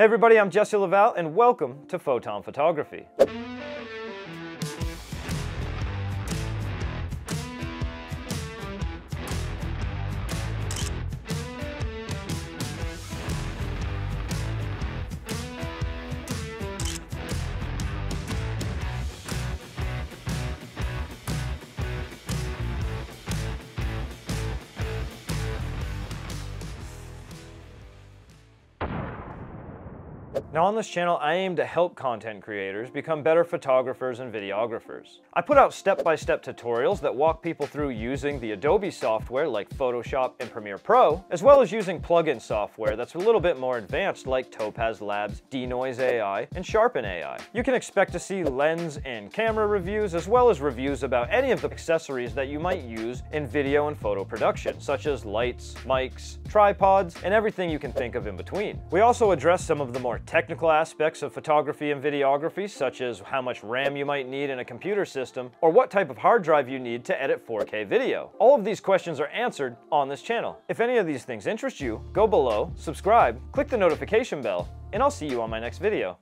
Hey everybody, I'm Jesse Laval and welcome to Photon Photography. Now on this channel, I aim to help content creators become better photographers and videographers. I put out step-by-step -step tutorials that walk people through using the Adobe software like Photoshop and Premiere Pro, as well as using plugin software that's a little bit more advanced like Topaz Labs, Denoise AI, and Sharpen AI. You can expect to see lens and camera reviews, as well as reviews about any of the accessories that you might use in video and photo production, such as lights, mics, tripods, and everything you can think of in between. We also address some of the more technical aspects of photography and videography, such as how much RAM you might need in a computer system, or what type of hard drive you need to edit 4K video. All of these questions are answered on this channel. If any of these things interest you, go below, subscribe, click the notification bell, and I'll see you on my next video.